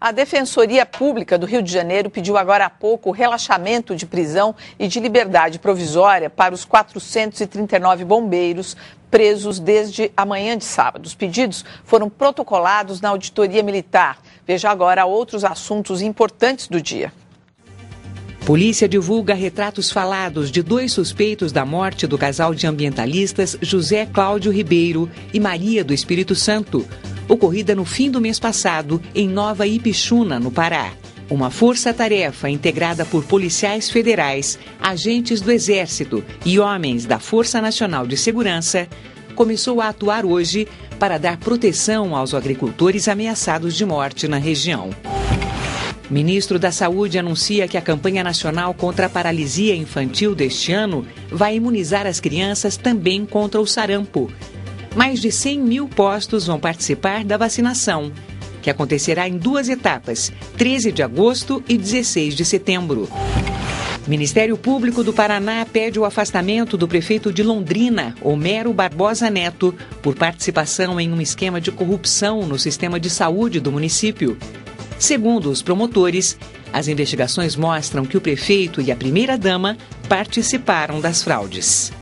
A Defensoria Pública do Rio de Janeiro pediu agora há pouco o relaxamento de prisão e de liberdade provisória para os 439 bombeiros presos desde amanhã de sábado. Os pedidos foram protocolados na auditoria militar. Veja agora outros assuntos importantes do dia. Polícia divulga retratos falados de dois suspeitos da morte do casal de ambientalistas José Cláudio Ribeiro e Maria do Espírito Santo ocorrida no fim do mês passado em Nova Ipixuna, no Pará. Uma força-tarefa integrada por policiais federais, agentes do Exército e homens da Força Nacional de Segurança começou a atuar hoje para dar proteção aos agricultores ameaçados de morte na região. Ministro da Saúde anuncia que a campanha nacional contra a paralisia infantil deste ano vai imunizar as crianças também contra o sarampo mais de 100 mil postos vão participar da vacinação, que acontecerá em duas etapas, 13 de agosto e 16 de setembro. Ministério Público do Paraná pede o afastamento do prefeito de Londrina, Homero Barbosa Neto, por participação em um esquema de corrupção no sistema de saúde do município. Segundo os promotores, as investigações mostram que o prefeito e a primeira-dama participaram das fraudes.